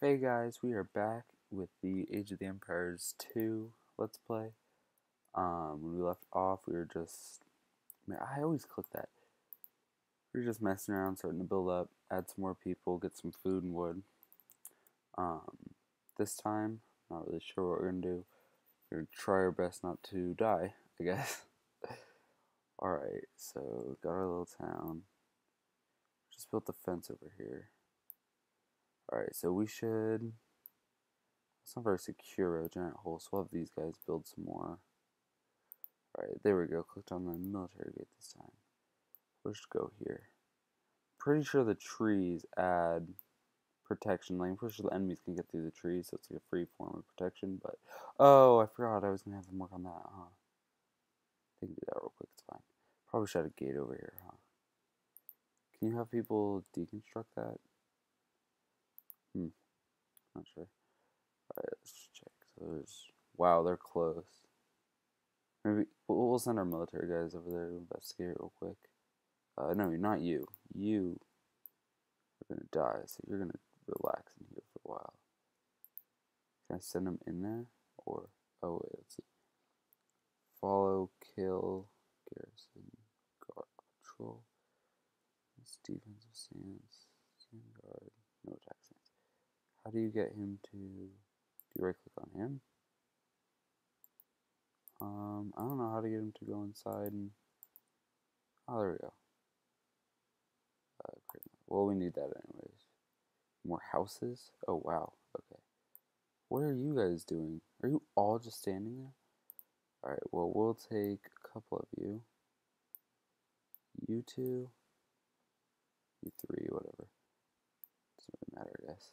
Hey guys, we are back with the Age of the Empires 2 Let's Play. Um, when we left off, we were just... Man, I always click that. We were just messing around, starting to build up, add some more people, get some food and wood. Um, this time, not really sure what we're going to do. We're going to try our best not to die, I guess. Alright, so got our little town. Just built the fence over here. Alright, so we should... It's not very secure, a giant hole, so we'll have these guys build some more. Alright, there we go. Clicked on the military gate this time. We'll just go here. Pretty sure the trees add protection. Like, I'm pretty sure the enemies can get through the trees, so it's like a free form of protection, but... Oh, I forgot I was going to have them work on that, huh? They can do that real quick, it's fine. Probably should have a gate over here, huh? Can you have people deconstruct that? Not sure. Alright, let's check. So there's. Wow, they're close. Maybe we'll, we'll send our military guys over there to investigate real quick. Uh, no, not you. You are gonna die, so you're gonna relax in here for a while. Can I send them in there? Or. Oh, wait, let's see. Follow, kill, garrison, guard, patrol, defensive stance, stand guard, no attack stance. How do you get him to, do you right click on him? Um, I don't know how to get him to go inside and, oh, there we go. Uh, well, we need that anyways. More houses? Oh, wow, okay. What are you guys doing? Are you all just standing there? Alright, well, we'll take a couple of you. You two. You three, whatever. Doesn't really matter, I guess.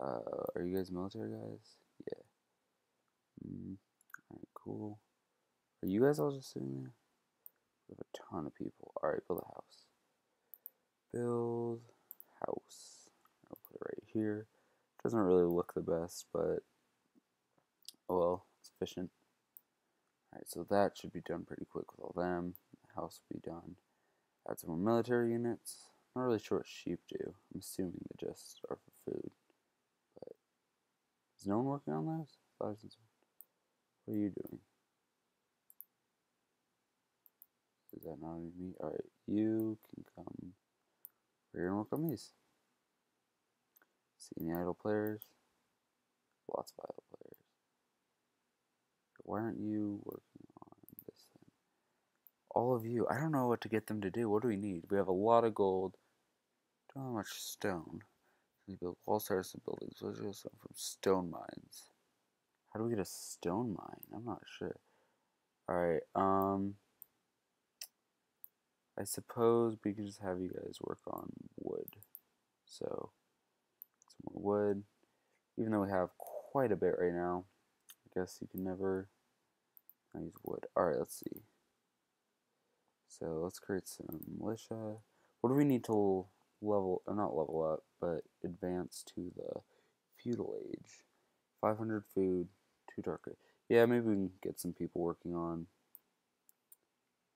Uh, are you guys military guys? Yeah. Mm, Alright, cool. Are you guys all just sitting there? We have a ton of people. Alright, build a house. Build house. I'll put it right here. Doesn't really look the best, but oh well, it's efficient. Alright, so that should be done pretty quick with all them. The house will be done. Add some more military units. I'm not really sure what sheep do. I'm assuming they just are for food. Is no one working on those? What are you doing? Is that not me? Alright, you can come. We're gonna work on these. See any idle players? Lots of idle players. Why aren't you working on this thing? All of you. I don't know what to get them to do. What do we need? We have a lot of gold. Don't have much stone. We build all sorts of buildings. Let's go from stone mines. How do we get a stone mine? I'm not sure. Alright, um... I suppose we could just have you guys work on wood. So, some more wood. Even though we have quite a bit right now, I guess you can never use wood. Alright, let's see. So, let's create some militia. What do we need to level, or not level up, but advance to the feudal age. 500 food, 2 dark. Yeah, maybe we can get some people working on.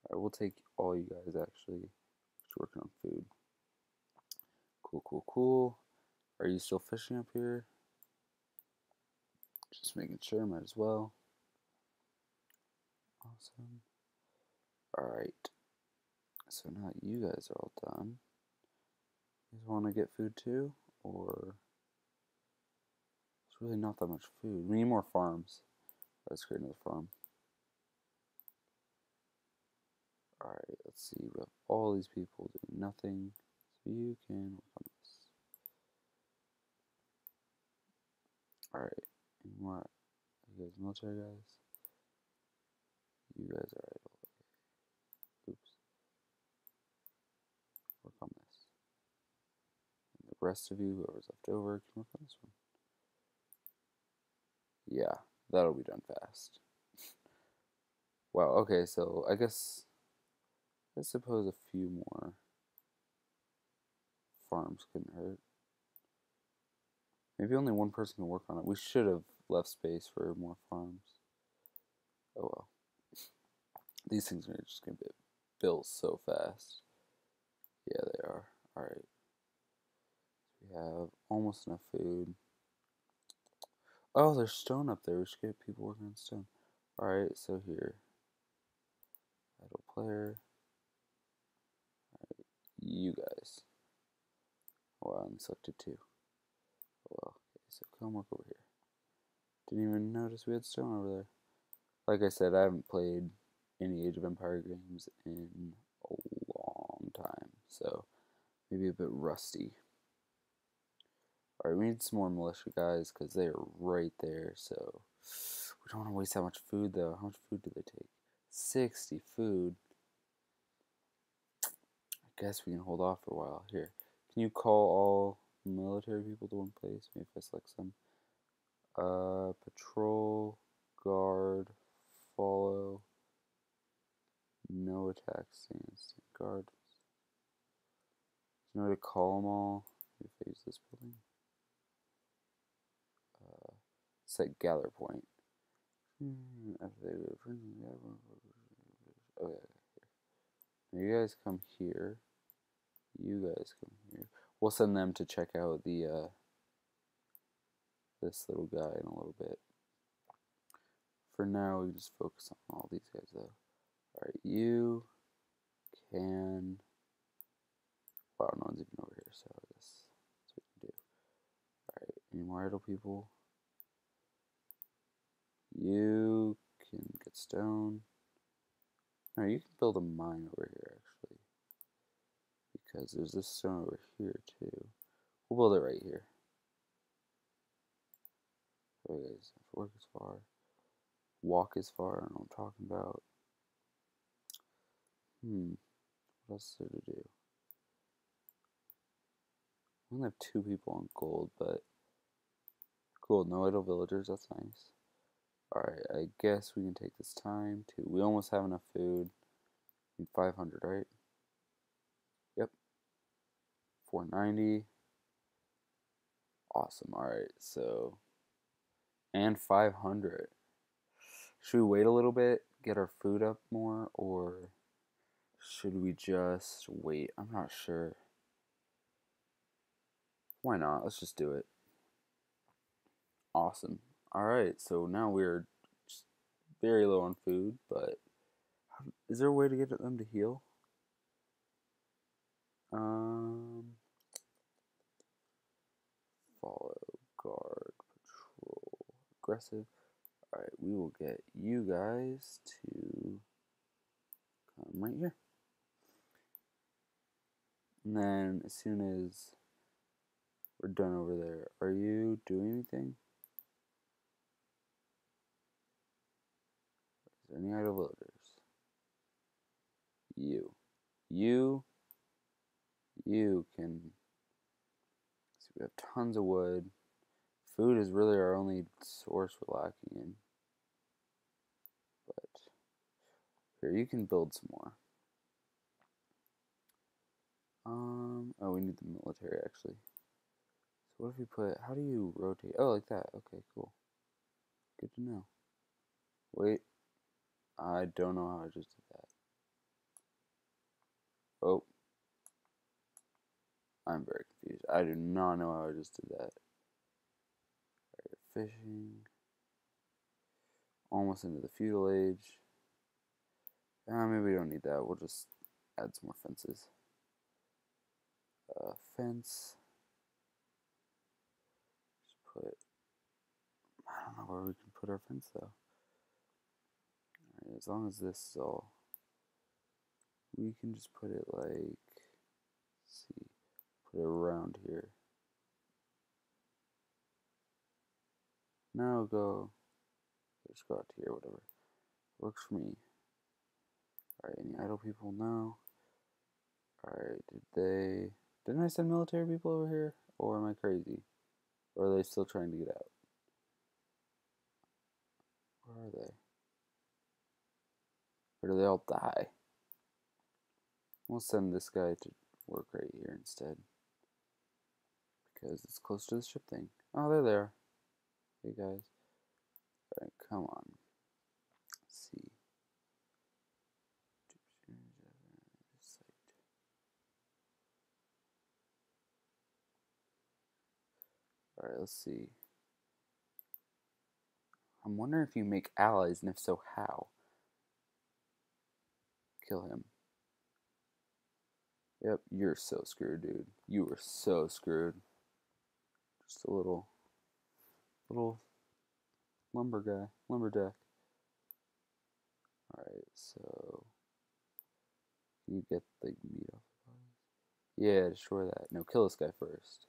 Alright, we'll take all you guys actually. Just working on food. Cool, cool, cool. Are you still fishing up here? Just making sure, might as well. Awesome. Alright. So now you guys are all done. You guys want to get food too? Or. It's really not that much food. We need more farms. Let's create another farm. Alright, let's see. We have all these people doing nothing. So you can work on this. Alright, any more? You guys military guys? You guys are idle. Oops. Work on this rest of you, whoever's left over, can work on this one. Yeah, that'll be done fast. wow, okay, so I guess, I suppose a few more farms couldn't hurt. Maybe only one person can work on it. We should have left space for more farms. Oh well. These things are just going to be built so fast. Yeah, they are. Alright. We have almost enough food. Oh, there's stone up there. We should get people working on stone. Alright, so here. Idle player. Alright, you guys. Oh, I'm selected too. Oh well. Okay, so come work over here. Didn't even notice we had stone over there. Like I said, I haven't played any Age of Empire games in a long time, so maybe a bit rusty. Alright, we need some more militia guys because they are right there, so we don't want to waste that much food though. How much food do they take? 60 food. I guess we can hold off for a while. Here, can you call all military people to one place? Maybe if I select some. Uh, patrol, guard, follow, no attack stance, guard. There's no way to call them all. If I use this building. Uh, set gather point. Hmm, okay, you guys come here. You guys come here. We'll send them to check out the uh, this little guy in a little bit. For now, we just focus on all these guys though. Alright, you can. Wow, no one's even over here, so I guess that's what can do. Alright, any more idle people? You can get stone. No, you can build a mine over here, actually. Because there's this stone over here, too. We'll build it right here. So work is far. Walk is far, I don't know what I'm talking about. Hmm. What else is there to do? We only have two people on gold, but cool. No idle villagers. That's nice. Alright, I guess we can take this time to. We almost have enough food. 500, right? Yep. 490. Awesome. Alright, so. And 500. Should we wait a little bit, get our food up more, or should we just wait? I'm not sure. Why not? Let's just do it. Awesome. Alright, so now we're very low on food, but is there a way to get them to heal? Um, follow, guard, patrol, aggressive. Alright, we will get you guys to come right here. And then as soon as we're done over there, are you doing anything? Is there any idle villagers? You. You. You can. See, we have tons of wood. Food is really our only source we're lacking in. But here, you can build some more. Um, oh, we need the military actually. So what if we put, how do you rotate? Oh, like that. Okay, cool. Good to know. Wait, I don't know how I just did that. Oh. I'm very confused. I do not know how I just did that. Fishing. Almost into the feudal age. Uh, maybe we don't need that. We'll just add some more fences. Uh, fence. Just put. I don't know where we can put our fence though. As long as this is all. We can just put it like. see. Put it around here. Now go. Just go out to here, whatever. Works for me. Alright, any idle people? No. Alright, did they. Didn't I send military people over here? Or am I crazy? Or are they still trying to get out? Where are they? Or do they all die? We'll send this guy to work right here instead. Because it's close to the ship thing. Oh, they're there. Hey guys. Alright, come on. Let's see. Alright, let's see. I'm wondering if you make allies, and if so, how? Kill him. Yep, you're so screwed, dude. You were so screwed. Just a little, little lumber guy, lumberjack. Alright, so you get the meat off? Yeah, destroy that. No, kill this guy first.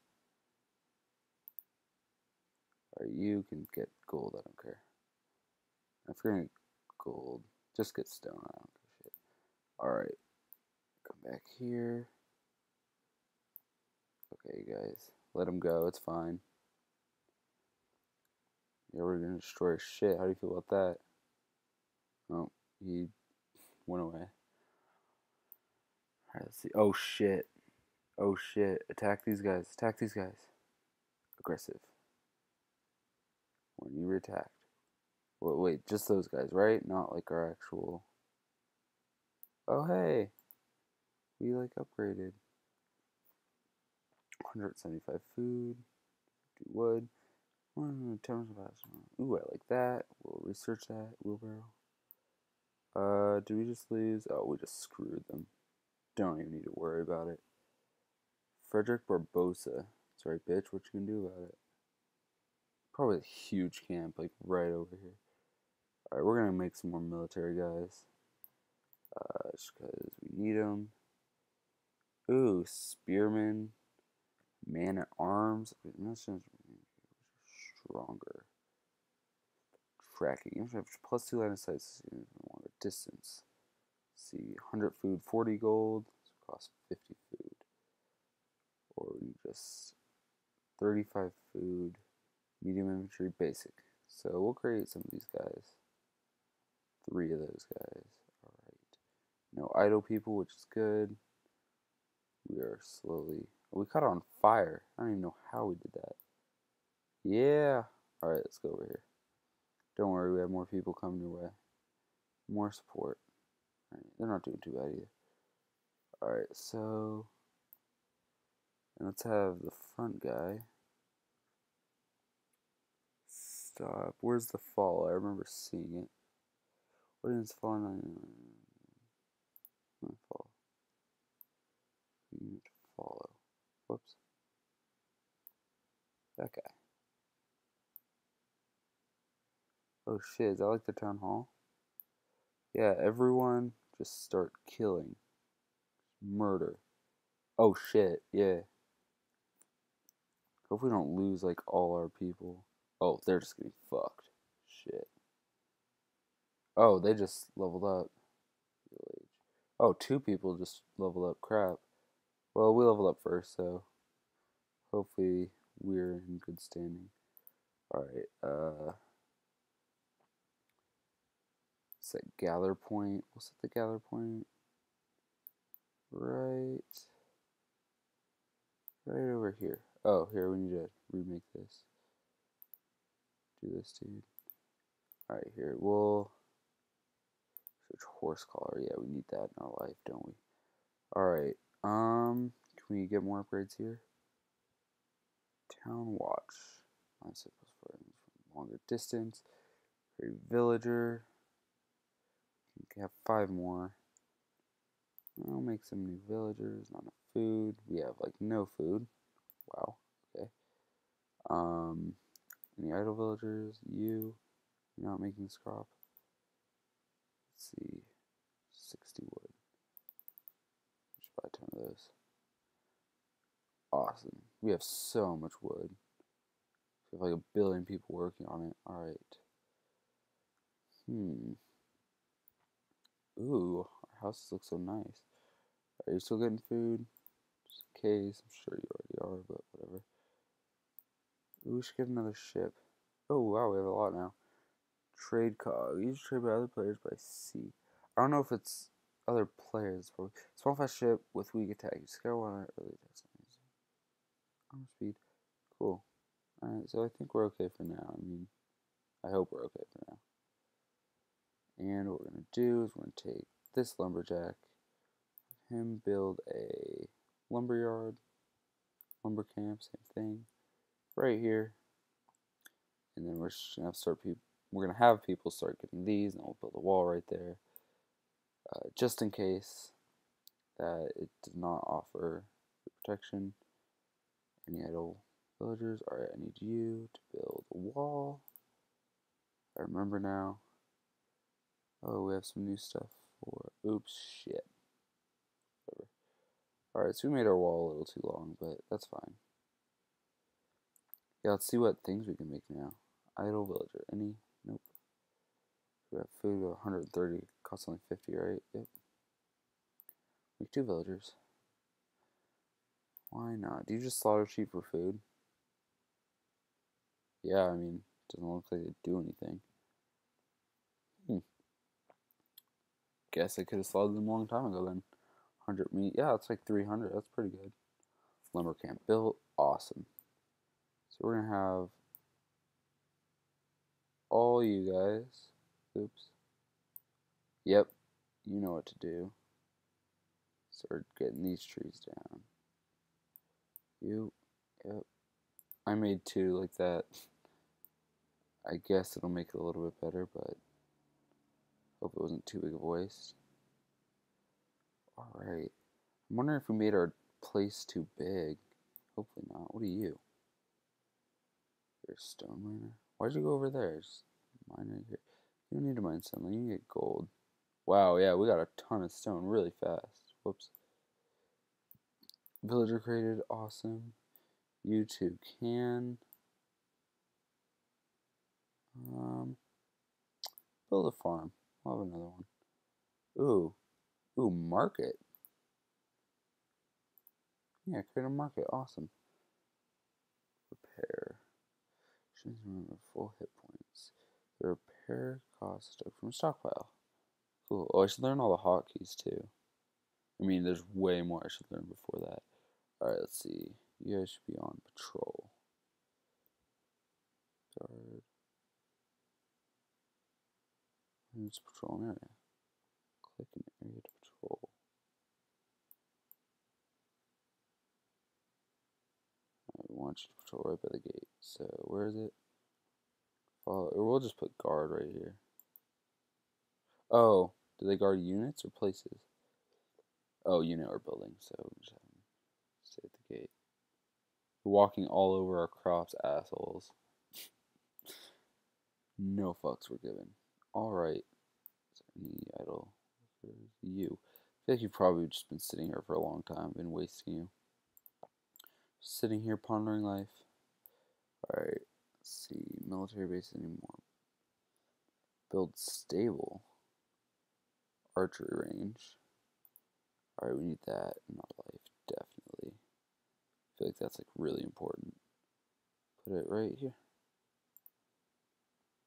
Alright, you can get gold, I don't care. You're gonna gold, just get stone, I don't give a shit. Alright. Come back here. Okay, guys. Let him go, it's fine. Yeah, we're gonna destroy shit. How do you feel about that? Oh, he went away. Alright, let's see. Oh shit. Oh shit. Attack these guys. Attack these guys. Aggressive. When you were attacked. Wait, wait, just those guys, right? Not like our actual. Oh hey. We like upgraded. 175 food. Wood. Ooh, I like that. We'll research that. Wheelbarrow. Uh, do we just lose? Oh, we just screwed them. Don't even need to worry about it. Frederick Barbarossa. Sorry, bitch. What you gonna do about it? Probably a huge camp, like right over here. Alright, we're gonna make some more military guys. Uh, just because we need them. Ooh, Spearman, Man at arms. Stronger. Tracking. plus Two line of sight. Longer distance see, 100 food, 40 gold, cost 50 food. Or just 35 food, medium infantry, basic. So we'll create some of these guys. Three of those guys. No idle people, which is good. We are slowly. We caught on fire. I don't even know how we did that. Yeah. Alright, let's go over here. Don't worry, we have more people coming your way. More support. They're not doing too bad either. Alright, so And let's have the front guy. Stop. Where's the fall? I remember seeing it. What is falling on fall. You need to follow. Whoops. That guy. Oh shit, is that like the town hall? Yeah, everyone just start killing. Murder. Oh shit, yeah. Hope we don't lose like all our people. Oh, they're just gonna be fucked. Shit. Oh, they just leveled up. Oh, two people just leveled up. Crap. Well, we leveled up first, so hopefully we're in good standing. Alright, uh set gather point. We'll set the gather point right, right over here. Oh, here we need to remake this. Do this, dude. All right, here we'll search horse collar. Yeah, we need that in our life, don't we? All right. Um, can we get more upgrades here? Town watch. I suppose for longer distance. Create villager. We have five more. I'll make some new villagers, not enough food. We have like no food. Wow, okay. Um, any idle villagers? You, you're not making this crop. Let's see, 60 wood. Just turn those. Awesome. We have so much wood. We have like a billion people working on it. Alright. Hmm. Ooh, our houses look so nice. Are you still getting food? Just in case. I'm sure you already are, but whatever. Ooh, we should get another ship. Oh, wow, we have a lot now. Trade cog. Use trade by other players by sea. I don't know if it's other players. Probably. Small fast ship with weak attack. You scare one early attacks. Armor speed. Cool. Alright, so I think we're okay for now. I mean, I hope we're okay for now. And what we're going to do is we're going to take this lumberjack, him build a lumber yard, lumber camp, same thing, right here. And then we're just going to start people, we're gonna have people start getting these, and we'll build a wall right there, uh, just in case that it does not offer protection. Any idle villagers? All right, I need you to build a wall. I remember now. Oh, we have some new stuff for. Oops, shit. Whatever. All right, so we made our wall a little too long, but that's fine. Yeah, let's see what things we can make now. Idle villager. Any? Nope. We have food of 130, costs only 50, right? Yep. Make two villagers. Why not? Do you just slaughter sheep for food? Yeah, I mean, doesn't look like they do anything. Hmm. Guess I could have slaughtered them a long time ago then. 100 meat. Yeah, it's like 300. That's pretty good. Lumber camp built. Awesome. So we're going to have all you guys. Oops. Yep. You know what to do. Start getting these trees down. You. Yep. I made two like that. I guess it'll make it a little bit better, but hope it wasn't too big a waste. Alright. I'm wondering if we made our place too big. Hopefully not. What are you? You're a stone miner? Why'd you go over there? Mine right here. You don't need to mine something. You can get gold. Wow, yeah, we got a ton of stone really fast. Whoops. Villager created. Awesome. You too can. Um, build a farm. I'll have another one. Ooh. Ooh, market. Yeah, create a market. Awesome. Repair. Shouldn't remember full hit points. The repair cost from stockpile. Cool. Oh, I should learn all the hotkeys too. I mean, there's way more I should learn before that. Alright, let's see. You guys should be on patrol. Guard. It's patrol an area. Click an area to patrol. I want you to patrol right by the gate. So where is it? Follow, or we'll just put guard right here. Oh, do they guard units or places? Oh, unit or building. So just stay at the gate. We're walking all over our crops, assholes. no fucks were given. Alright. Any idle? You. I feel like you've probably just been sitting here for a long time, been wasting you. sitting here pondering life. Alright. Let's see. Military base anymore. Build stable. Archery range. Alright, we need that in our life, definitely. I feel like that's like really important. Put it right here.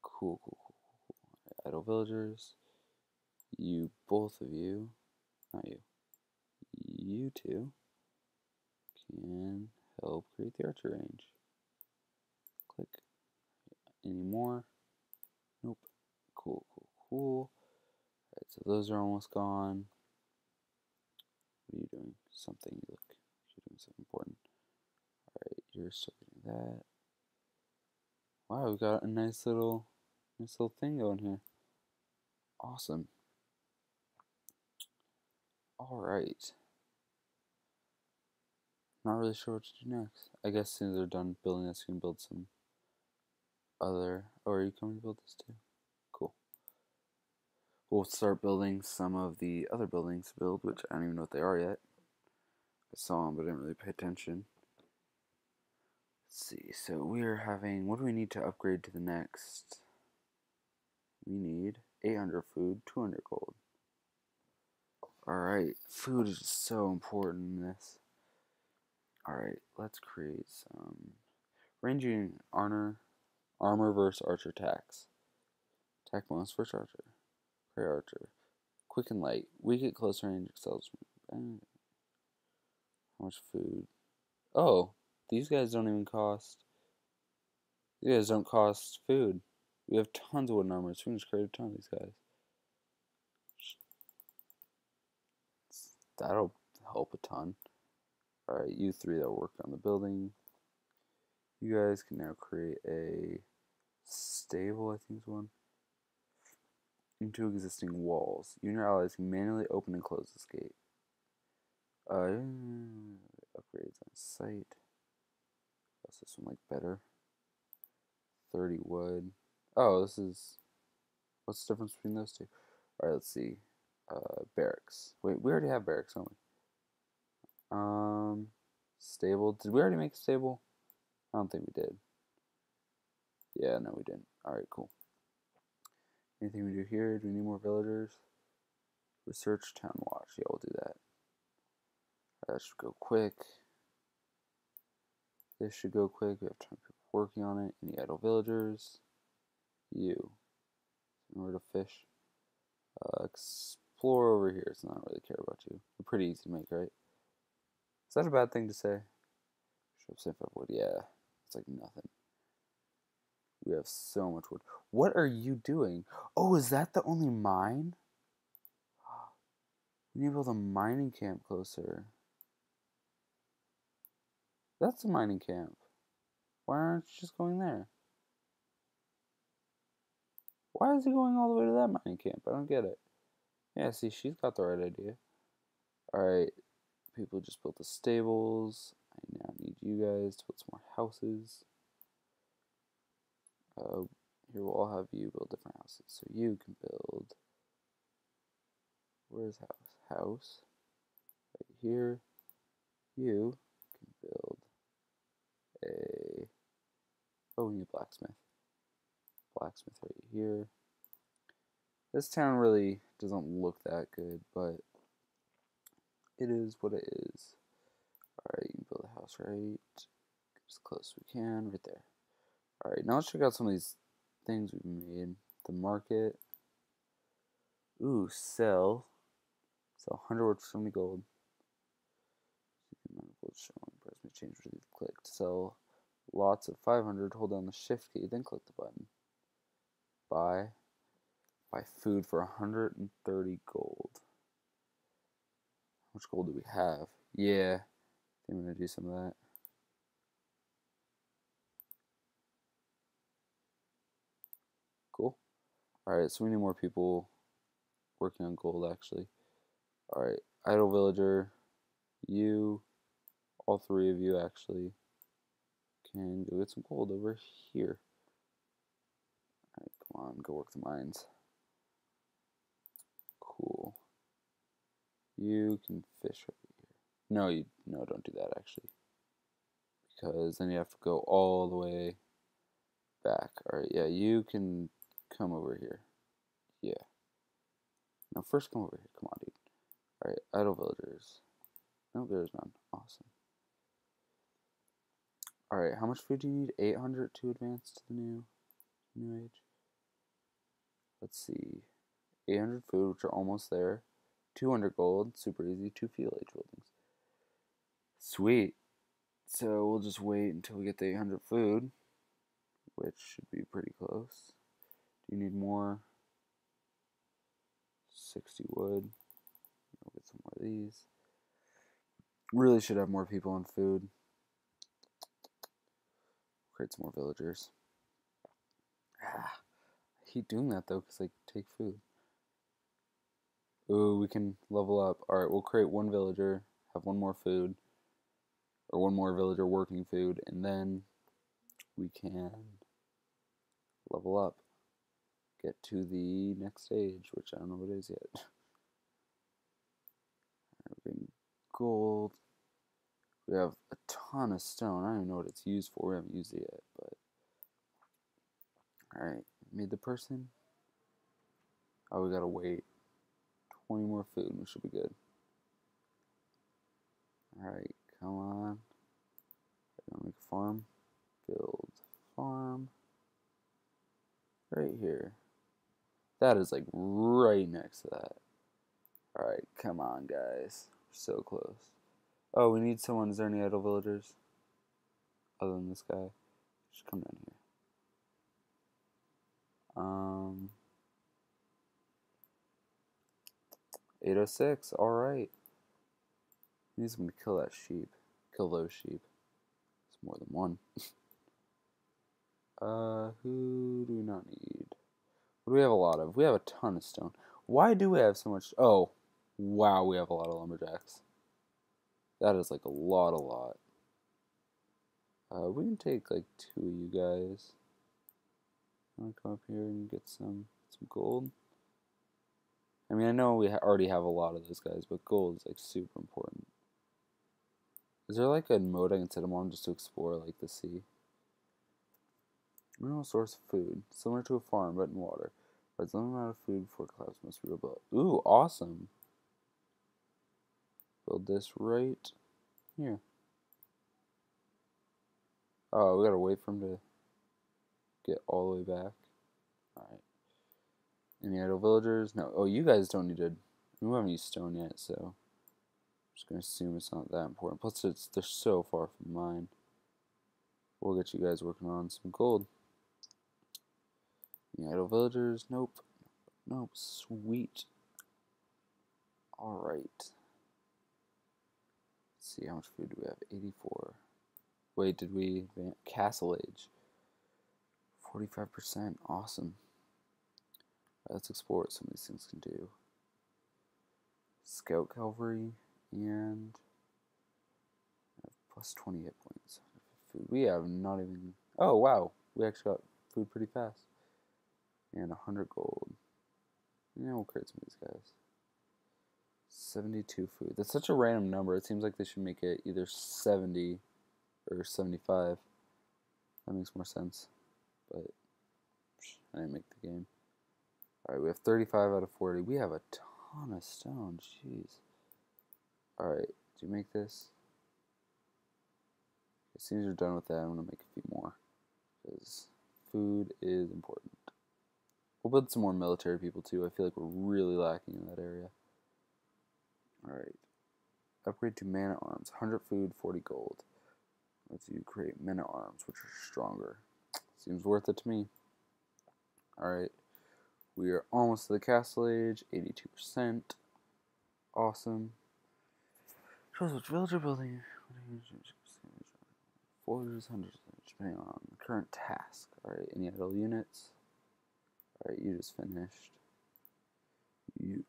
Cool, cool, cool, cool. Idle villagers. You, both of you, not you, you two can help create the archer range. Click. Any more? Nope. Cool, cool, cool. So those are almost gone. What are you doing? Something you look. You're doing something important. Alright, you're still getting that. Wow, we got a nice little nice little thing going here. Awesome. Alright. Not really sure what to do next. I guess as soon as they're done building this, we can build some other... Oh, are you coming to build this too? We'll start building some of the other buildings to build, which I don't even know what they are yet. I saw them, but I didn't really pay attention. Let's see. So we're having... What do we need to upgrade to the next? We need 800 food, 200 gold. Alright, food is so important in this. Alright, let's create some ranging armor armor versus archer attacks. Attack bonus first archer. Prayer archer. Quick and light. Weak at close range excels. Eh. How much food? Oh, these guys don't even cost. These guys don't cost food. We have tons of wooden armor, so we can just create a ton of these guys. that'll help a ton. Alright, you three that work on the building. You guys can now create a stable, I think is one. Into existing walls. You and your allies can manually open and close this gate. Uh, upgrades on site. What's this one like better? 30 wood. Oh, this is. What's the difference between those two? Alright, let's see. Uh, barracks. Wait, we already have barracks, don't we? Um, stable. Did we already make stable? I don't think we did. Yeah, no, we didn't. Alright, cool. Anything we do here? Do we need more villagers? Research town watch. Yeah, we'll do that. That should go quick. This should go quick. We have time people working on it. Any idle villagers? You. In order to fish? Uh, explore over here. It's not really care about you. You're pretty easy to make, right? Is that a bad thing to say? Show up wood. Yeah, it's like nothing. We have so much wood. What are you doing? Oh, is that the only mine? We need to build a mining camp closer. That's a mining camp. Why aren't you just going there? Why is he going all the way to that mining camp? I don't get it. Yeah, see, she's got the right idea. Alright, people just built the stables. I now need you guys to build some more houses. Uh, here we'll all have you build different houses. So you can build. Where's house? House. Right here. You can build a. Oh, we need blacksmith. Blacksmith right here. This town really doesn't look that good, but it is what it is. Alright, you can build a house right as close as we can, right there. Alright, now let's check out some of these things we've made. The market. Ooh, sell. Sell 100 words for 70 gold. Showing price may change with click to sell lots of 500. Hold down the shift key, then click the button. Buy. Buy food for 130 gold. How much gold do we have? Yeah, I think I'm gonna do some of that. Cool. Alright, so we need more people working on gold actually. Alright, idle villager, you, all three of you actually can go get some gold over here. Alright, come on, go work the mines. Cool. You can fish over here. No, you no, don't do that actually. Because then you have to go all the way back. Alright, yeah, you can come over here. Yeah. Now first come over here. Come on, dude. Alright, idle villagers. No, there's none. Awesome. Alright, how much food do you need? 800 to advance to the new new age? Let's see. 800 food, which are almost there. 200 gold, super easy. Two feudal age buildings. Sweet. So we'll just wait until we get the 800 food, which should be pretty close. Do you need more? 60 wood. I'll get some more of these. Really should have more people on food. Create some more villagers. Ah, I hate doing that though because I take food. Ooh, we can level up. Alright, we'll create one villager, have one more food, or one more villager working food, and then we can level up. Get to the next stage, which I don't know what it is yet. we're gold. We have a ton of stone. I don't even know what it's used for. We haven't used it yet, but. Alright, made the person. Oh, we gotta wait. 20 more food we should be good. Alright, come on. We're Gonna make a farm. Build farm. Right here. That is like right next to that. Alright, come on guys. We're so close. Oh, we need someone. Is there any idle villagers? Other than this guy? Just come down here. Um 806, alright. Someone to kill that sheep. Kill those sheep. It's more than one. uh, who do we not need? What do we have a lot of? We have a ton of stone. Why do we have so much? Oh, wow, we have a lot of lumberjacks. That is like a lot, a lot. Uh, we can take like two of you guys. Want to come up here and get some some gold? I mean, I know we ha already have a lot of those guys, but gold is like super important. Is there like a mode I can set them on just to explore like the sea? Mineral source of food, similar to a farm but in water. But limited amount of food before clouds must be rebuilt. Ooh, awesome. Build this right here. Oh, we gotta wait for him to get all the way back. Alright. Any idle villagers? No. Oh, you guys don't need to. We haven't used stone yet, so. I'm just gonna assume it's not that important. Plus, it's they're so far from mine. We'll get you guys working on some gold. Any idle villagers? Nope. Nope. Sweet. Alright. Let's see, how much food do we have? 84. Wait, did we? Castle Age. 45%. Awesome. Right, let's explore what some of these things can do. Scout Cavalry and plus 20 hit points. Food. We have not even. Oh, wow. We actually got food pretty fast. And 100 gold. Yeah, we'll create some of these guys. 72 food. That's such a random number. It seems like they should make it either 70 or 75. That makes more sense. But I didn't make the game. Alright, we have 35 out of 40. We have a ton of stone. Jeez. Alright, do you make this? As soon as you're done with that, I'm going to make a few more. Because food is important. We'll build some more military people too. I feel like we're really lacking in that area. Alright. Upgrade to Man at arms. 100 food, 40 gold. Let's you create men at arms, which are stronger. Seems worth it to me. Alright. We are almost to the castle age, 82%. Awesome. Shows which villager building. Four hundreds, hundreds, depending on the current task. Alright, any idle units? Alright, you just finished. You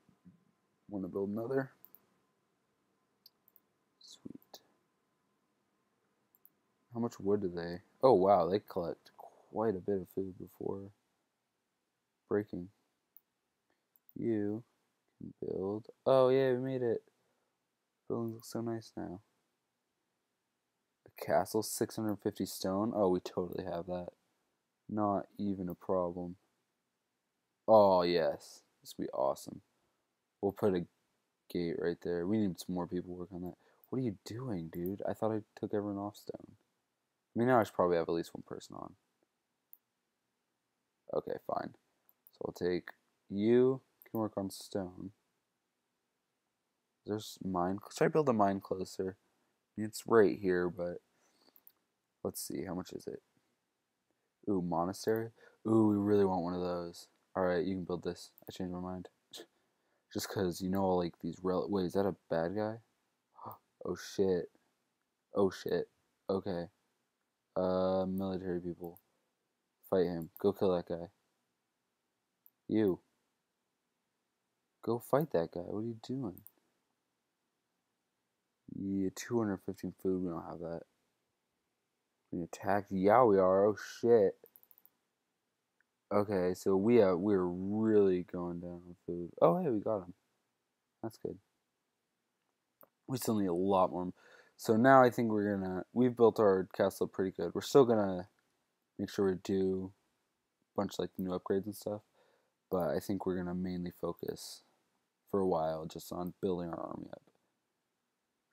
want to build another? Sweet. How much wood do they? Oh wow, they collect quite a bit of food before breaking. You can build. Oh yeah, we made it. Buildings look so nice now. A castle, 650 stone. Oh, we totally have that. Not even a problem. Oh yes, this will be awesome. We'll put a gate right there. We need some more people work on that. What are you doing, dude? I thought I took everyone off stone. I mean, now I should probably have at least one person on. Okay, fine. So I'll take you, can work on stone. There's mine. Should I build a mine closer? It's right here, but let's see. How much is it? Ooh, monastery? Ooh, we really want one of those. Alright, you can build this. I changed my mind. Just because, you know, like these rel- Wait, is that a bad guy? Oh, shit. Oh, shit. Okay. Uh, military people. Fight him. Go kill that guy. You. Go fight that guy. What are you doing? Yeah, 215 food. We don't have that. We attacked. Yeah, we are. Oh shit. Okay, so we are we're really going down on food. Oh hey, we got him. That's good. We still need a lot more. So now I think we're gonna we've built our castle pretty good. We're still gonna make sure we do a bunch of, like new upgrades and stuff, but I think we're gonna mainly focus for a while just on building our army up,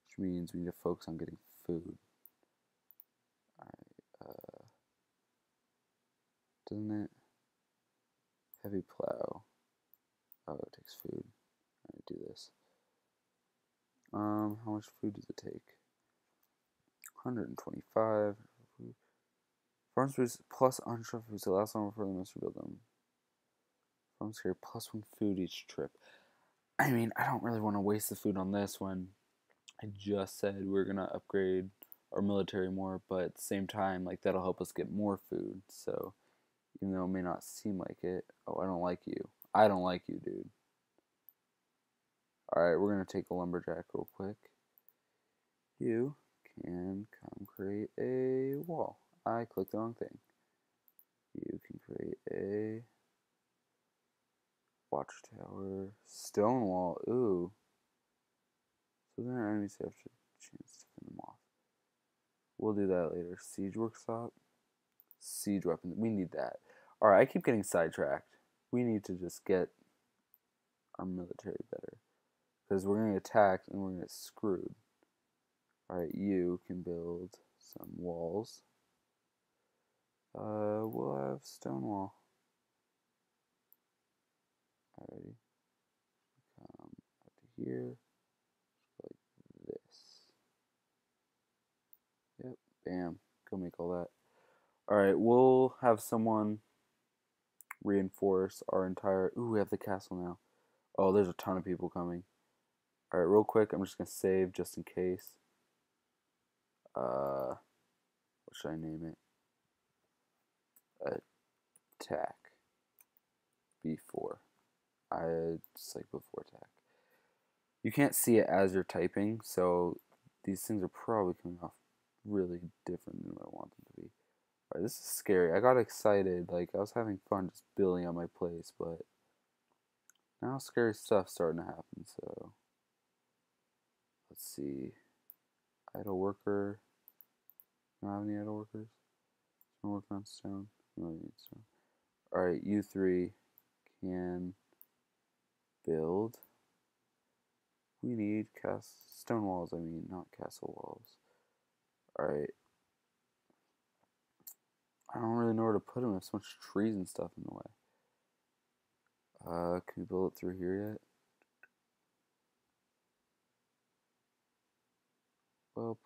which means we need to focus on getting food. Alright, uh, doesn't it? Heavy plow. Oh, it takes food. Alright, do this. Um, how much food does it take? 125. Farms food plus unsure foods allows someone for them to build them. Farms here plus one food each trip. I mean, I don't really want to waste the food on this when I just said we're gonna upgrade our military more, but at the same time, like that'll help us get more food. So even though it may not seem like it. Oh, I don't like you. I don't like you, dude. Alright, we're going to take a lumberjack real quick. You can come create a wall. I clicked the wrong thing. You can create a watchtower, stone wall. Ooh. So then our enemies have a chance to fend them off. We'll do that later. Siege workshop. Siege weapons. We need that. Alright, I keep getting sidetracked. We need to just get our military better. Because we're going to attack and we're going to get screwed. Alright, you can build some walls. Uh, we'll have stone wall. Alrighty. Come up to here. Like this. Yep, bam. Go make all that. Alright, we'll have someone reinforce our entire... Ooh, we have the castle now. Oh, there's a ton of people coming. Alright, real quick, I'm just to save just in case. Uh, what should I name it? Attack. Before. I just like before attack. You can't see it as you're typing, so these things are probably coming off really different than what I want them to be. This is scary. I got excited, like I was having fun just building on my place, but now scary stuff's starting to happen, so let's see. Idle worker. Don't have any idle workers. Someone working on stone. Need stone. Alright, you three can build. We need cast stone walls, I mean, not castle walls. Alright. I don't really know where to put them. There's so much trees and stuff in the way. Uh, can we build it through here yet? Well,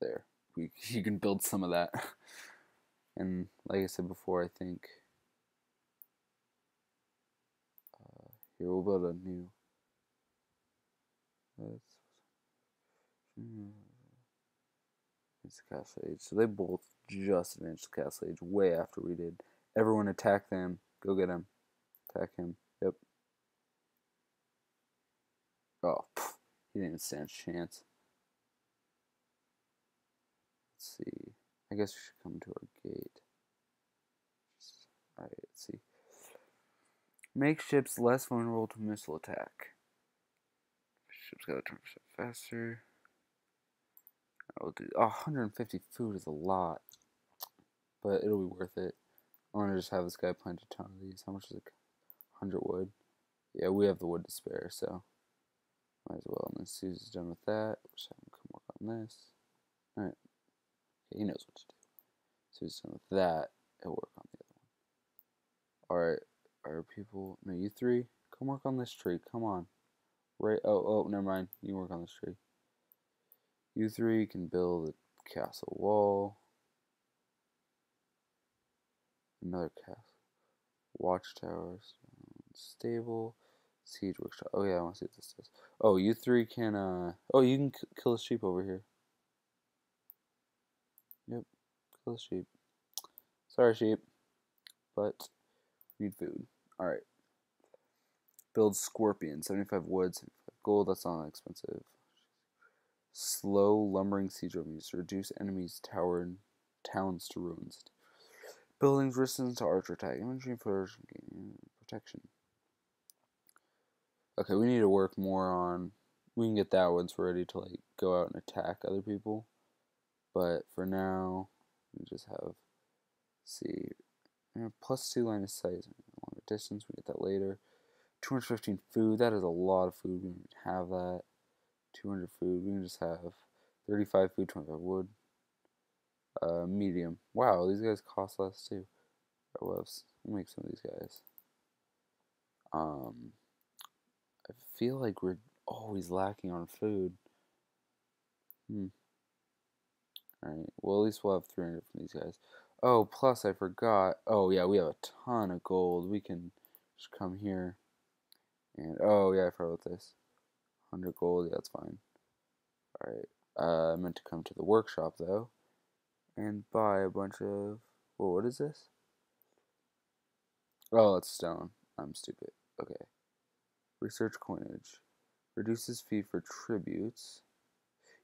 there. We you can build some of that. and like I said before, I think uh, here we'll build a new. Castle Age. So they both just advanced the Castle Age way after we did. Everyone attack them. Go get him. Attack him. Yep. Oh, pff, he didn't stand a chance. Let's see. I guess we should come to our gate. Alright, let's see. Make ships less vulnerable to missile attack. Ships gotta turn faster. I'll oh, 150 food is a lot, but it'll be worth it. I want to just have this guy plant a ton of these. How much is it? 100 wood. Yeah, we have the wood to spare, so might as well. And then Susie's done with that. We'll just have him come work on this. Alright. Okay, he knows what to do. Susie's done with that. He'll work on the other one. Alright. Are people. No, you three. Come work on this tree. Come on. Right. Oh, oh, never mind. You work on this tree. You three can build a castle wall. Another castle. Watchtowers. Stable. Siege workshop. Oh yeah, I want to see what this does. Oh, you three can, uh... Oh, you can kill a sheep over here. Yep. Kill a sheep. Sorry, sheep. But, need food. Alright. Build scorpion. 75 wood, 75 gold. That's not expensive. Slow lumbering siege enemies. Reduce enemies' tower and towns to ruins. Buildings resistant to archer attack. Infantry for protection. Okay, we need to work more on. We can get that once we're ready to like go out and attack other people. But for now, we just have see plus two line of sight, longer distance. We get that later. 215 food. That is a lot of food. We don't have that. 200 food. We can just have 35 food, 25 wood. Uh, medium. Wow, these guys cost less too. Or let's make some of these guys. Um, I feel like we're always lacking on food. Hmm. Alright, well at least we'll have 300 from these guys. Oh, plus I forgot. Oh yeah, we have a ton of gold. We can just come here. And, oh yeah, I forgot about this. 100 gold, yeah, that's fine. Alright, uh, I meant to come to the workshop though. and buy a bunch of. Well, what is this? Oh, it's stone. I'm stupid. Okay. Research coinage. Reduces fee for tributes.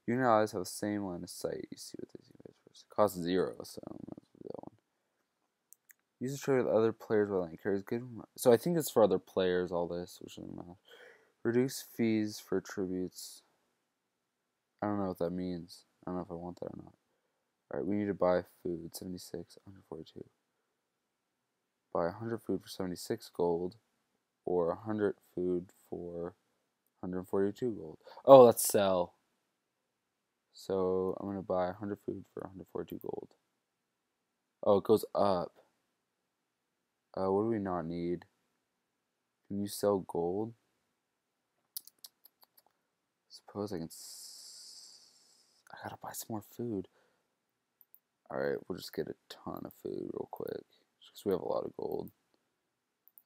Unit allies have the same line of sight. You see what they see first. Cost zero, so that one. Use a trade with other players while land carries good. So I think it's for other players. All this, which doesn't matter. Reduce fees for tributes. I don't know what that means. I don't know if I want that or not. Alright, we need to buy food. 76, 142. Buy 100 food for 76 gold. Or 100 food for 142 gold. Oh, let's sell. So I'm going to buy 100 food for 142 gold. Oh, it goes up. Uh, what do we not need? Can you sell gold? Suppose I can. I gotta buy some more food. Alright, we'll just get a ton of food real quick. Because we have a lot of gold.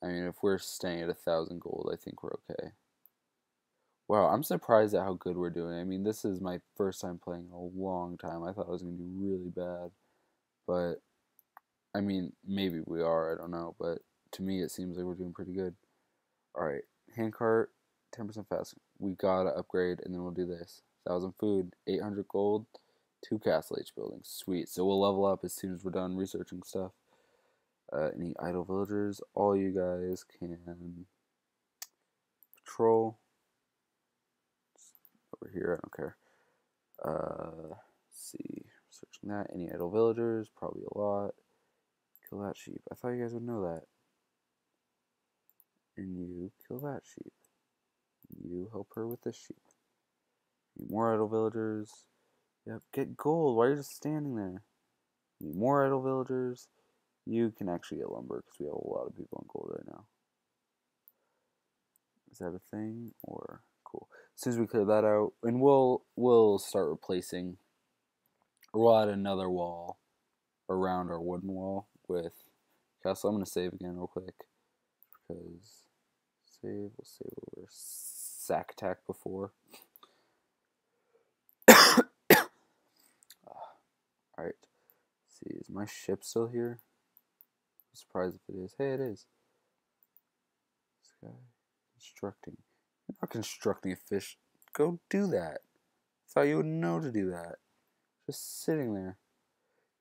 I mean, if we're staying at a thousand gold, I think we're okay. Wow, I'm surprised at how good we're doing. I mean, this is my first time playing in a long time. I thought I was going to do really bad. But, I mean, maybe we are. I don't know. But to me, it seems like we're doing pretty good. Alright, handcart, 10% fast. We gotta upgrade, and then we'll do this. 1,000 food, 800 gold, 2 Castle Age buildings. Sweet. So we'll level up as soon as we're done researching stuff. Uh, any idle villagers, all you guys can patrol over here. I don't care. Uh, see, searching that. Any idle villagers? Probably a lot. Kill that sheep. I thought you guys would know that. And you kill that sheep. You help her with the sheep. Need more idle villagers. Yep, get gold. Why are you just standing there? Need more idle villagers. You can actually get lumber because we have a lot of people on gold right now. Is that a thing or cool? As soon as we clear that out, and we'll we'll start replacing. Or we'll add another wall around our wooden wall with castle. I'm gonna save again real quick because save. We'll save over sack attack before. Alright. See, is my ship still here? I'm surprised if it is. Hey, it is. This guy constructing. You're not constructing a fish. Go do that. I thought you would know to do that. Just sitting there.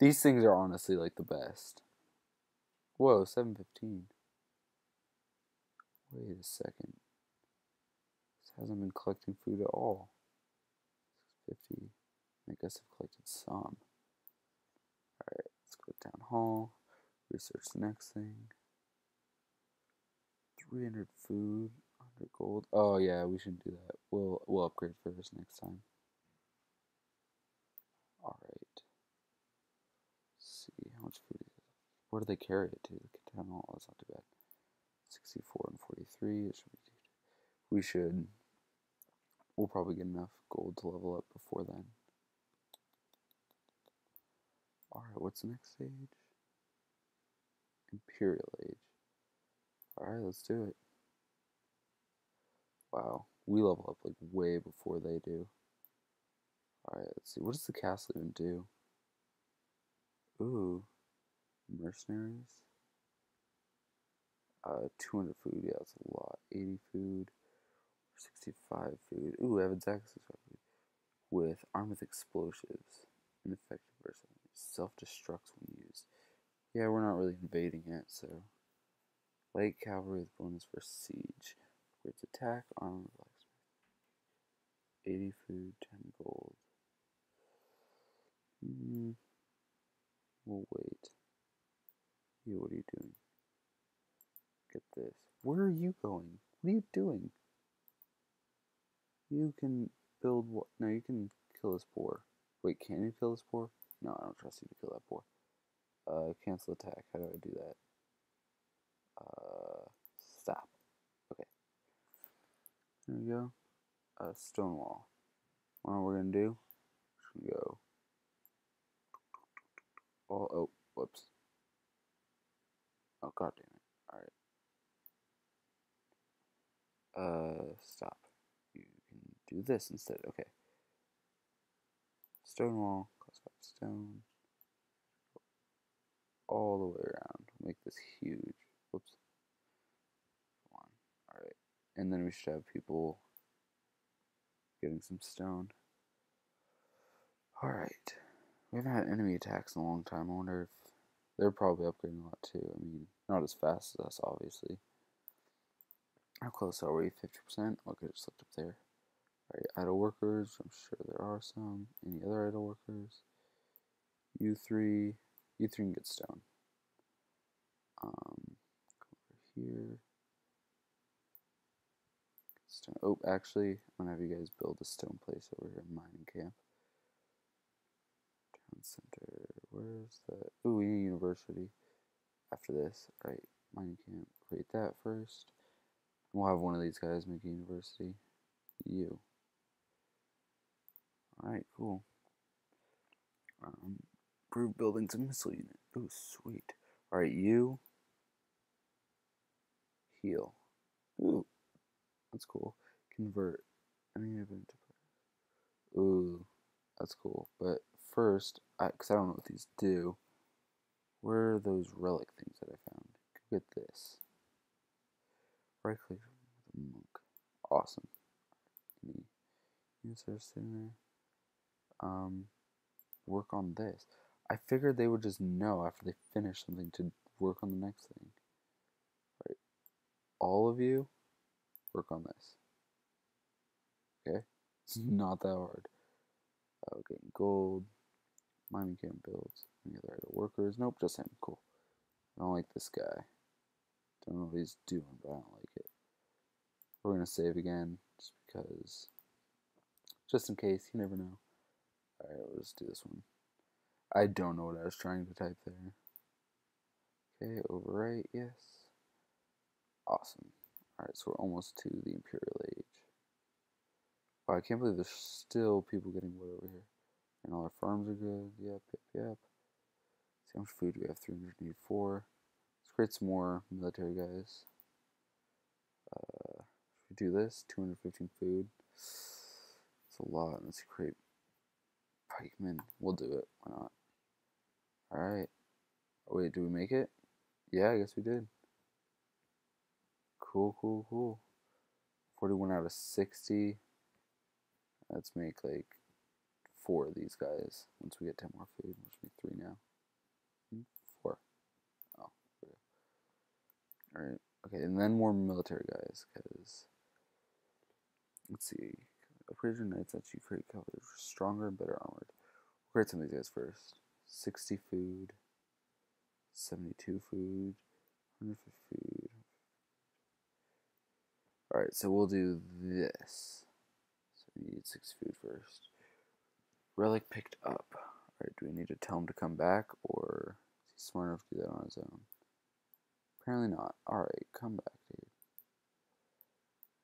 These things are honestly like the best. Whoa, 715. Wait a second. Hasn't been collecting food at all. 650. I guess I've collected some. Alright, let's go down hall. Research the next thing. 300 food, 100 gold. Oh yeah, we shouldn't do that. We'll we'll upgrade first next time. All right. See how much food is it. Where do they carry it to? The town oh, hall. That's not too bad. 64 and 43. It should be. We should. We'll probably get enough gold to level up before then. Alright, what's the next stage? Imperial Age. Alright, let's do it. Wow, we level up like way before they do. Alright, let's see. What does the castle even do? Ooh, mercenaries. Uh, 200 food, yeah, that's a lot. 80 food, 65 food. Ooh, Evan's access food. With armed with explosives. Ineffective versus self-destructs when used. Yeah, we're not really invading it, so. Light cavalry with bonus for siege. Upgrades attack, armor, blacksmith. 80 food, 10 gold. Hmm. We'll wait. You, what are you doing? Get this. Where are you going? What are you doing? You can build what? No, you can kill this boar. Wait, can you kill this boar? No, I don't trust you to kill that boar. Uh, cancel attack. How do I do that? Uh, stop. Okay. There we go. Uh, stone wall. What we're gonna do? We're gonna go. Oh, oh, whoops. Oh, god damn it. Alright. Uh, stop. Do this instead. Okay. Stone wall. Stone. all the way around. Make this huge. Whoops. Come on. Alright. And then we should have people getting some stone. Alright. We haven't had enemy attacks in a long time. I wonder if they're probably upgrading a lot too. I mean, not as fast as us, obviously. How close are we? 50%? Okay, just looked up there. Alright, idle workers. I'm sure there are some. Any other idle workers? U3. U3 can get stone. Um, over here. Stone. Oh, actually, I'm gonna have you guys build a stone place over here, mining camp. Town center. Where's the... Oh, we need university. After this, all right, mining camp. Create that first. We'll have one of these guys make a university. You. Alright, cool. Um, improve buildings and missile unit. Oh, sweet. Alright, you. Heal. Ooh, that's cool. Convert any to Ooh, that's cool. But first, because I, I don't know what these do, where are those relic things that I found? Go get this. Right click monk. Awesome. Any users sitting there? Um, work on this. I figured they would just know after they finish something to work on the next thing. Right. All of you, work on this. Okay? It's not that hard. Oh, getting gold. Mining camp builds. Any other workers? Nope, just him. Cool. I don't like this guy. Don't know what he's doing, but I don't like it. We're going to save again, just because, just in case, you never know. Alright, let's do this one. I don't know what I was trying to type there. Okay, overwrite, yes. Awesome. Alright, so we're almost to the Imperial Age. Wow, I can't believe there's still people getting wood over here. And all our farms are good. Yep, yep, yep. See how much food we have? 384. Let's create some more military guys. Uh, should we do this? 215 food. It's a lot. Let's create pikemen. We'll do it. Why not? Alright. Oh, wait, do we make it? Yeah, I guess we did. Cool, cool, cool. 41 out of 60. Let's make like four of these guys once we get 10 more food, which make three now. Hmm, four. Oh, Alright, okay, and then more military guys, because, let's see, upgrade your knights that you create coverage, stronger and better armored. We'll create some of these guys first. 60 food, 72 food, 150 food. Alright, so we'll do this. So we need six food first. Relic picked up. Alright, do we need to tell him to come back, or is he smart enough to do that on his own? Apparently not. Alright, come back, dude.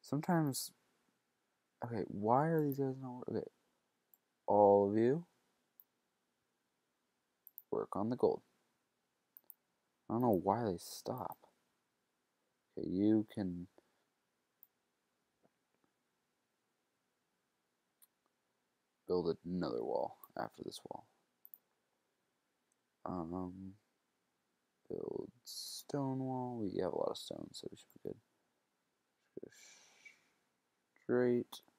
Sometimes... Okay, why are these guys not... Okay, all of you work on the gold. I don't know why they stop. Okay, you can build another wall after this wall. Um, build stone wall. We have a lot of stone, so we should be good. Go straight.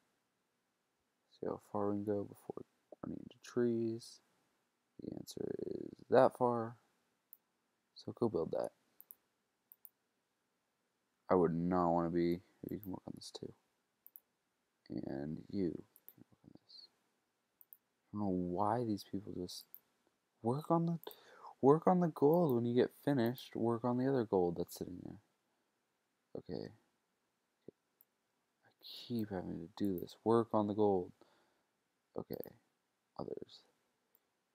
See how far we can go before running into trees. The answer is that far. So go build that. I would not want to be, you can work on this too. And you can work on this. I don't know why these people just work on the work on the gold when you get finished, work on the other gold that's sitting there. Okay. I keep having to do this. Work on the gold. Okay. Others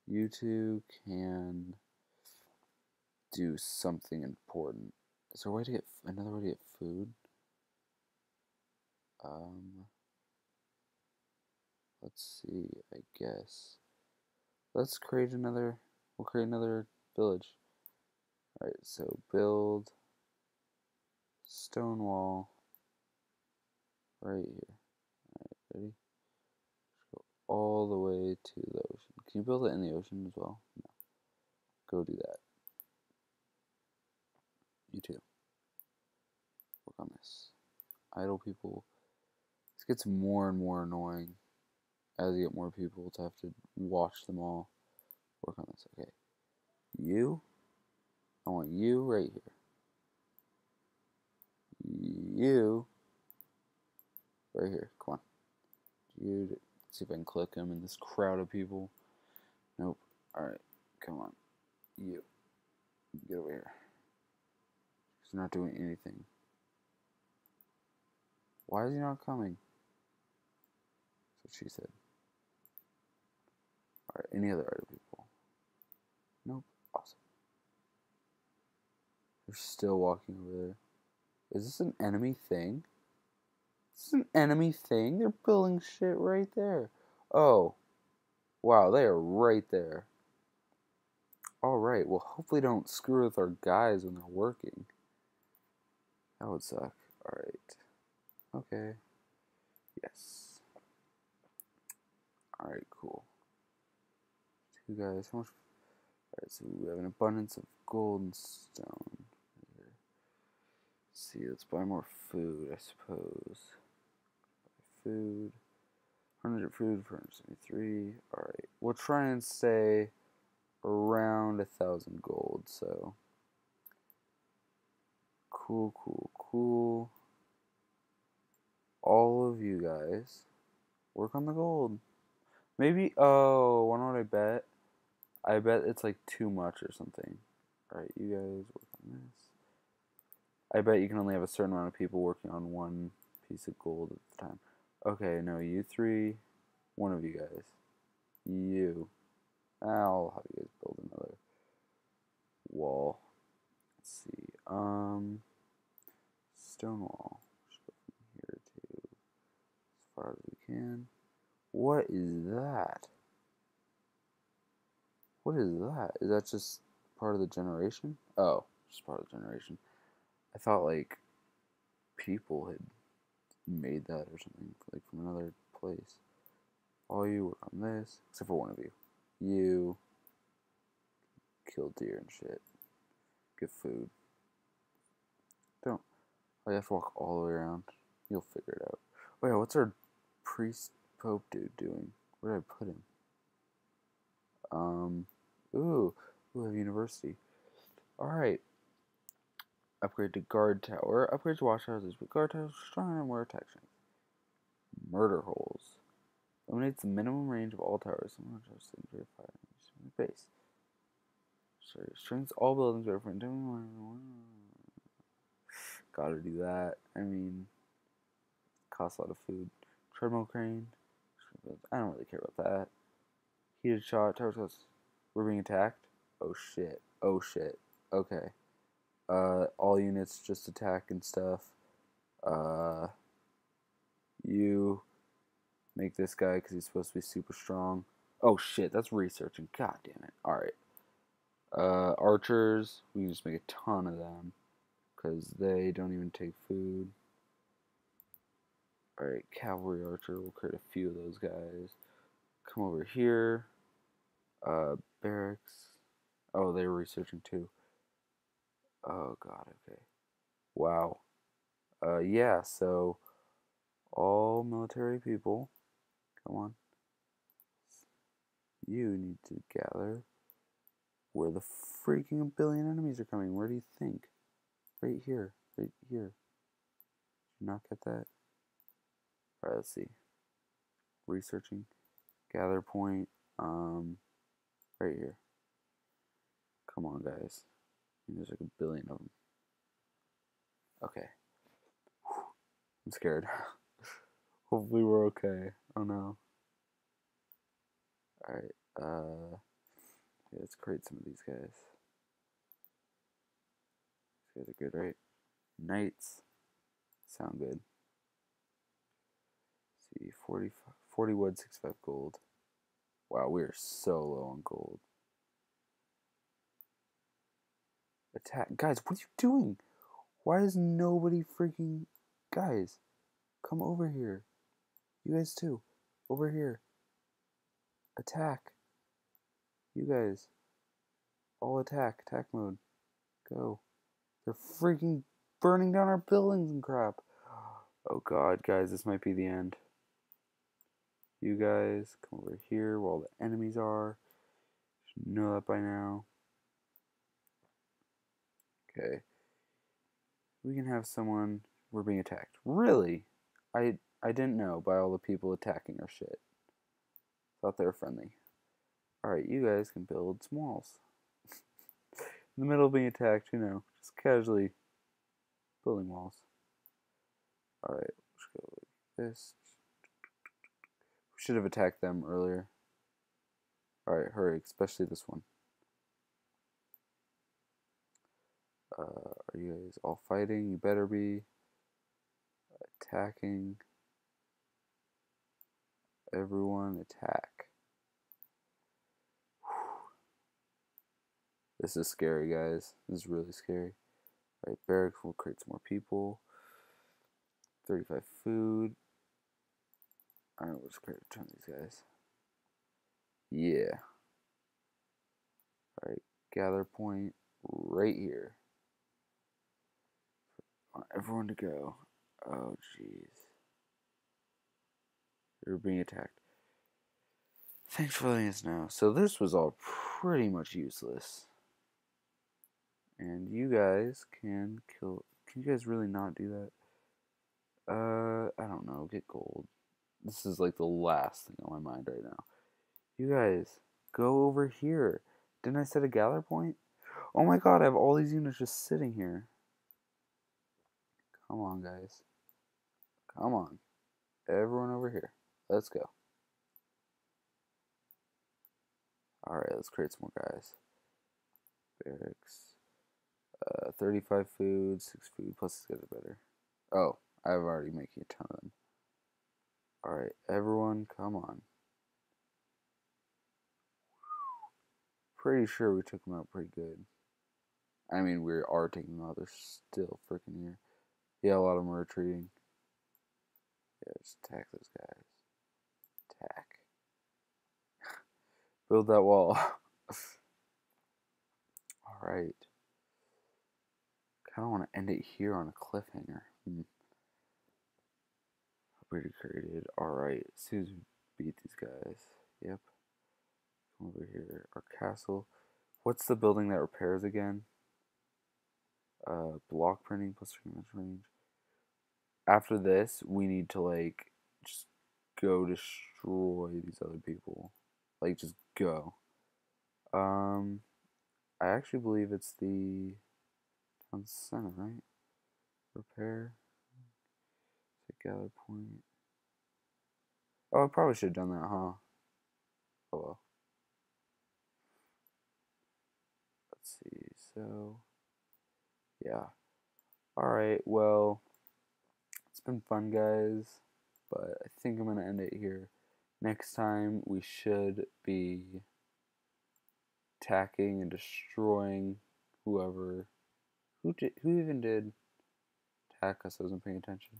you two can do something important. Is there a way to get another way to get food? Um, let's see. I guess let's create another. We'll create another village. All right. So build stone wall right here. All right. Ready? All the way to the ocean. Can you build it in the ocean as well? No. Go do that. You too. Work on this. Idle people. This gets more and more annoying as you get more people to have to watch them all. Work on this. Okay. You. I want you right here. You. Right here. Come on. You. See if I can click him in this crowd of people. Nope. Alright. Come on. You. Get over here. He's not doing anything. Why is he not coming? That's what she said. Alright, any other other people? Nope. Awesome. They're still walking over there. Is this an enemy thing? Is an enemy thing? They're building shit right there. Oh. Wow, they are right there. Alright, well, hopefully don't screw with our guys when they're working. That would suck. Alright. Okay. Yes. Alright, cool. Two guys. How much? Alright, so we have an abundance of gold and stone. Let's see, let's buy more food, I suppose. Food. 100 food for 173. Alright, we'll try and stay around a thousand gold, so. Cool, cool, cool. All of you guys work on the gold. Maybe, oh, wonder what I bet? I bet it's like too much or something. Alright, you guys work on this. I bet you can only have a certain amount of people working on one piece of gold at the time. Okay, no, you three, one of you guys. You. I'll have you guys build another wall. Let's see. Um, stone wall. Just go from here to as far as we can. What is that? What is that? Is that just part of the generation? Oh, just part of the generation. I thought like people had made that or something, like from another place. All you work on this, except for one of you. You kill deer and shit. Get food. Don't. Oh, you have to walk all the way around. You'll figure it out. Oh yeah, what's our priest pope dude doing? Where did I put him? Um. Ooh. Ooh, have university. Alright. Upgrade to guard tower. Upgrade to watchhouses, but guard towers stronger and more protection. Murder holes. Eliminates the minimum range of all towers. Base. Sorry, strengths all buildings are different. Gotta do that. I mean, costs a lot of food. Treadmill crane. I don't really care about that. Heated shot. Tower goes. We're being attacked. Oh shit. Oh shit. Okay. Uh, all units just attack and stuff. Uh, you make this guy because he's supposed to be super strong. Oh shit, that's researching. God damn it. Alright. Uh, archers, we can just make a ton of them because they don't even take food. Alright, cavalry archer, we'll create a few of those guys. Come over here. Uh, barracks. Oh, they were researching too. Oh god, okay. Wow. Uh, yeah, so all military people Come on. You need to gather where the freaking billion enemies are coming. Where do you think? Right here. Right here. Did you not get that? Alright, let's see. Researching. Gather point. Um, right here. Come on, guys. There's like a billion of them. Okay. I'm scared. Hopefully we're okay. Oh no. Alright, uh, let's create some of these guys. These guys are good, right? Knights sound good. Let's see, 40, 40 wood, 65 gold. Wow, we are so low on gold. Attack. Guys, what are you doing? Why is nobody freaking. Guys, come over here. You guys too. Over here. Attack. You guys. All attack. Attack mode. Go. They're freaking burning down our buildings and crap. Oh god, guys, this might be the end. You guys come over here where all the enemies are. You should know that by now. Okay. We can have someone we're being attacked. Really? I I didn't know by all the people attacking our shit. Thought they were friendly. Alright, you guys can build some walls. In the middle of being attacked, you know, just casually building walls. Alright, let's go like this. We should have attacked them earlier. Alright, hurry, especially this one. Uh, are you guys all fighting? You better be. Attacking. Everyone attack. This is scary, guys. This is really scary. Alright, barracks will create some more people. 35 food. Alright, we'll just create a ton of these guys. Yeah. Alright, gather point right here. Want everyone to go. Oh, jeez. You're being attacked. Thanks for letting us know. So this was all pretty much useless. And you guys can kill... Can you guys really not do that? Uh, I don't know. Get gold. This is like the last thing on my mind right now. You guys, go over here. Didn't I set a gather point? Oh my god, I have all these units just sitting here. Come on, guys. Come on. Everyone over here. Let's go. Alright, let's create some more guys. Barracks. Uh, 35 food, 6 food, plus are better. Oh, I've already making a ton of them. Alright, everyone, come on. Pretty sure we took them out pretty good. I mean, we are taking them out. They're still freaking here. Yeah, a lot of them are retreating. Yeah, just attack those guys. Attack. Build that wall. Alright. Kinda wanna end it here on a cliffhanger. Hmm. Created. Alright, as soon as we beat these guys. Yep. Over here. Our castle. What's the building that repairs again? Uh, block printing plus three range. After this, we need to like just go destroy these other people. Like just go. Um, I actually believe it's the town center, right? Repair. Gather point. Oh, I probably should have done that, huh? Oh well. Let's see. So, yeah. Alright, well, it's been fun, guys, but I think I'm going to end it here. Next time, we should be attacking and destroying whoever. Who, did, who even did attack us? I wasn't paying attention.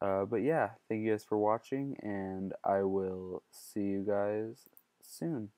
Uh, but yeah, thank you guys for watching, and I will see you guys soon.